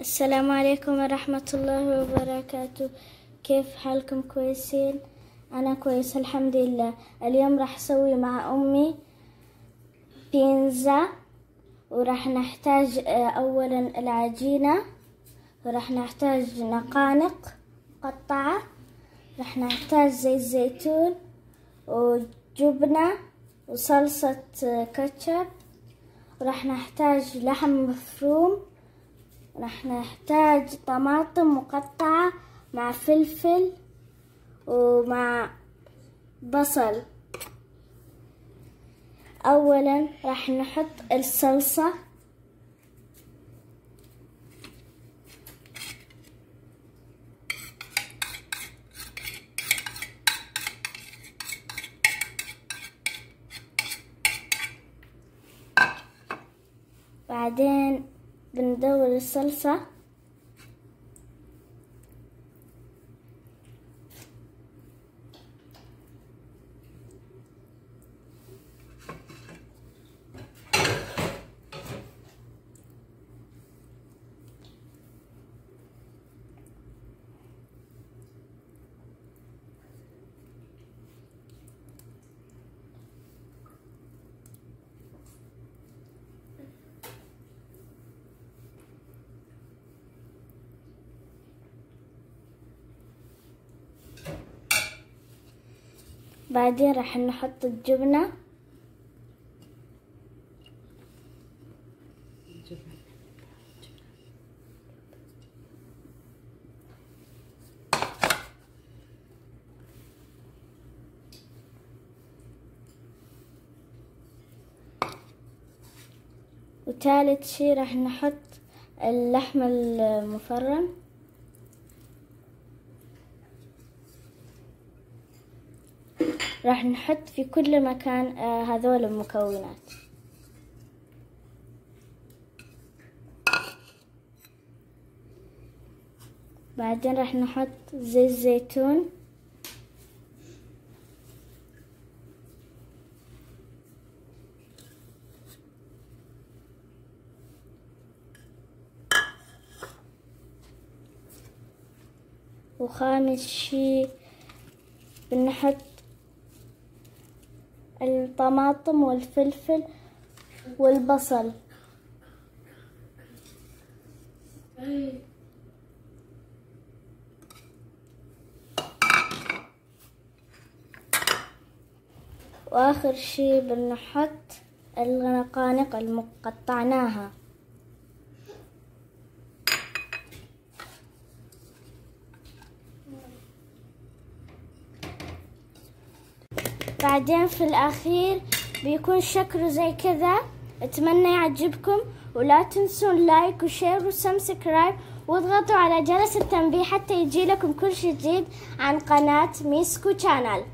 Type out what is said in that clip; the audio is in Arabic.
السلام عليكم ورحمة الله وبركاته كيف حالكم كويسين؟ أنا كويس الحمد لله اليوم راح أسوي مع أمي بينزا وراح نحتاج آه، أولا العجينة وراح نحتاج نقانق مقطعة راح نحتاج زيت زيتون وجبنة وصلصة آه، كاتشب وراح نحتاج لحم مفروم راح نحتاج طماطم مقطعة مع فلفل ومع بصل. أولا راح نحط الصلصة. بعدين بندور الصلصة. بعدين راح نحط الجبنة. وثالث شي راح نحط اللحم المفرم. راح نحط في كل مكان آه، هذول المكونات. بعدين راح نحط زيت زيتون وخامس شي بنحط الطماطم والفلفل والبصل. وآخر شي بنحط النقانق المقطعناها. بعدين في الأخير بيكون شكله زي كذا. أتمنى يعجبكم ولا تنسون like و share و subscribe واضغطوا على جرس التنبيه حتى يجي لكم كل شي جديد عن قناة ميسكو channel